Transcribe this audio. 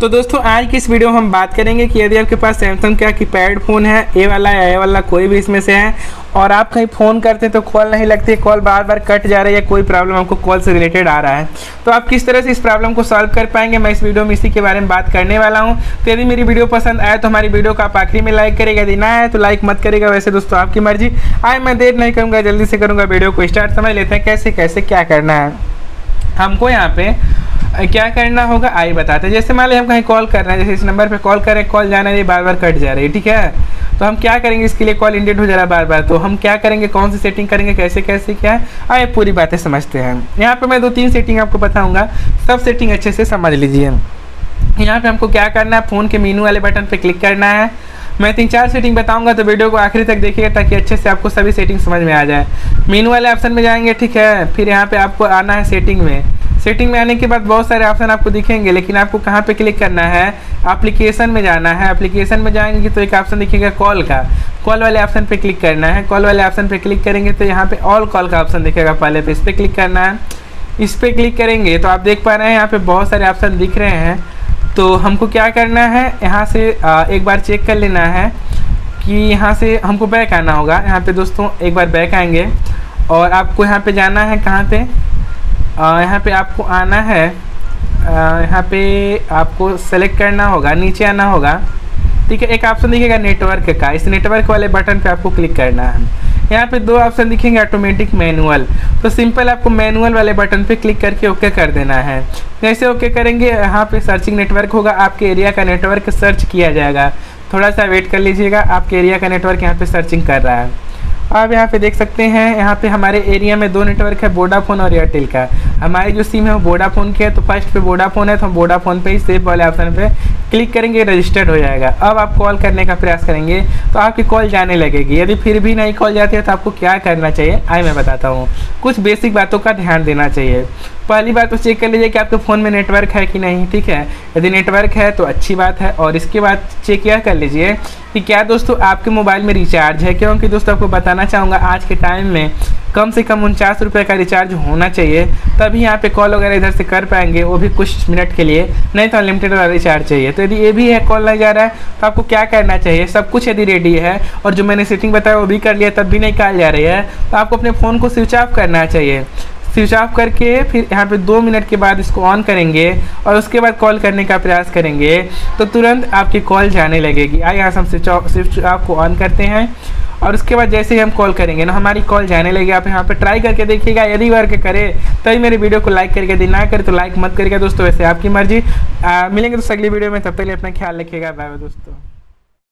तो दोस्तों, आज की इस वीडियो में हम बात करेंगे कि यदि आपके पास सैमसंग का कीपैड फ़ोन है ए वाला या ए वाला कोई भी इसमें से है, और आप कहीं फ़ोन करते हैं तो कॉल नहीं लगती कॉल बार बार कट जा रही है, कोई प्रॉब्लम आपको कॉल से रिलेटेड आ रहा है। तो आप किस तरह से इस प्रॉब्लम को सॉल्व कर पाएँगे, मैं इस वीडियो में इसी के बारे में बात करने वाला हूँ। तो यदि मेरी वीडियो पसंद आए तो हमारी वीडियो को आप आखिरी में लाइक करेगा, यदि ना आए तो लाइक मत करेगा। वैसे दोस्तों, आपकी मर्ज़ी। आए मैं देर नहीं करूँगा, जल्दी से करूँगा वीडियो को स्टार्ट। समझ लेते हैं कैसे कैसे क्या करना है। हमको यहाँ पे क्या करना होगा? आई बताते हैं। जैसे मान लीजिए हम कहीं कॉल कर रहे हैं, जैसे इस नंबर पे कॉल करें कॉल जाना रही बार बार कट जा रही है, ठीक है? तो हम क्या करेंगे? इसके लिए कॉल इंडेट हो जा रहा है बार बार तो हम क्या करेंगे? कौन सी सेटिंग करेंगे? कैसे कैसे, क्या है? आइए पूरी बातें समझते हैं। यहाँ पर मैं दो, तीन सेटिंग आपको बताऊँगा। सब सेटिंग अच्छे से समझ लीजिए। यहाँ पर हमको क्या करना है? फ़ोन के मीनू वाले बटन पर क्लिक करना है। मैं तीन, चार सेटिंग बताऊँगा तो वीडियो को आखिरी तक देखिएगा ताकि अच्छे से आपको सभी सेटिंग समझ में आ जाए। मीनू वाले ऑप्शन में जाएँगे, ठीक है? फिर यहाँ पे आपको आना है सेटिंग में। सेटिंग में आने के बाद बहुत सारे ऑप्शन आपको दिखेंगे, लेकिन आपको कहाँ पे क्लिक करना है? एप्लीकेशन में जाना है। एप्लीकेशन में जाएँगे तो एक ऑप्शन दिखेगा कॉल का। कॉल वाले ऑप्शन पे क्लिक करना है। कॉल वाले ऑप्शन पे क्लिक करेंगे तो यहाँ पे ऑल कॉल का ऑप्शन दिखेगा पहले पे इस पर क्लिक करना है। इस पर क्लिक करेंगे तो आप देख पा रहे हैं यहाँ पे बहुत सारे ऑप्शन दिख रहे हैं। तो हमको क्या करना है? यहाँ से एक बार चेक कर लेना है कि यहाँ से हमको बैक आना होगा। यहाँ पे दोस्तों एक बार बैक आएँगे और आपको यहाँ पे जाना है कहाँ पे? यहाँ पे आपको आना है। यहाँ पे आपको सेलेक्ट करना होगा, नीचे आना होगा। ठीक है, एक ऑप्शन दिखेगा नेटवर्क का। इस नेटवर्क वाले बटन पे आपको क्लिक करना है। यहाँ पे दो ऑप्शन दिखेंगे ऑटोमेटिक मैनुअल तो सिंपल आपको मैनुअल वाले बटन पे क्लिक करके ओके कर देना है। जैसे ओके करेंगे, यहाँ पे सर्चिंग नेटवर्क होगा। आपके एरिया का नेटवर्क सर्च किया जाएगा। थोड़ा सा वेट कर लीजिएगा। आपके एरिया का नेटवर्क यहाँ पे सर्चिंग कर रहा है। आप यहाँ पे देख सकते हैं, यहाँ पे हमारे एरिया में दो नेटवर्क है वोडाफोन और एयरटेल का। हमारी जो सिम है, वो वोडाफोन की है तो फ़र्स्ट पे वोडाफोन है तो हम वोडाफोन पे ही सेफ़ वाले ऑप्शन पे क्लिक करेंगे रजिस्टर्ड हो जाएगा। अब आप कॉल करने का प्रयास करेंगे तो आपकी कॉल जाने लगेगी। यदि फिर भी नहीं कॉल जाती है तो आपको क्या करना चाहिए? आई मैं बताता हूँ। कुछ बेसिक बातों का ध्यान देना चाहिए। पहली बात तो चेक कर लीजिए कि आपके फ़ोन में नेटवर्क है कि नहीं, ठीक है? यदि नेटवर्क है तो अच्छी बात है, और इसके बाद चेक यह कर लीजिए कि क्या दोस्तों आपके मोबाइल में रिचार्ज है? क्योंकि दोस्तों, आपको बताना चाहूँगा, आज के टाइम में कम से कम उनचास रुपये का रिचार्ज होना चाहिए। तभी यहाँ पे कॉल वगैरह इधर से कर पाएँगे, वो भी कुछ मिनट के लिए। नहीं तो अनलिमिटेड वाला रिचार्ज चाहिए। तो यदि ये भी है कॉल नहीं जा रहा है तो आपको क्या करना चाहिए? सब कुछ यदि रेडी है, और जो मैंने सेटिंग बताया वो भी कर लिया, तब भी नहीं कॉल जा रही है तो आपको अपने फ़ोन को स्विच ऑफ़ करना चाहिए। स्विच ऑफ़ करके फिर यहाँ पे दो मिनट के बाद इसको ऑन करेंगे और उसके बाद कॉल करने का प्रयास करेंगे तो तुरंत आपकी कॉल जाने लगेगी। आइए यहाँ से हम स्विच ऑफ़ स्विच ऑफ़ को ऑन करते हैं और उसके बाद जैसे ही हम कॉल करेंगे ना हमारी कॉल जाने लगी आप यहाँ पे ट्राई करके देखिएगा यदि वर्क करे तभी मेरी वीडियो को लाइक करके यदि ना करे तो लाइक मत करिएगा दोस्तों वैसे आपकी मर्ज़ी। आ, मिलेंगे दोस्तों अगली वीडियो में तब तक अपना ख्याल रखिएगा बाय दोस्तों।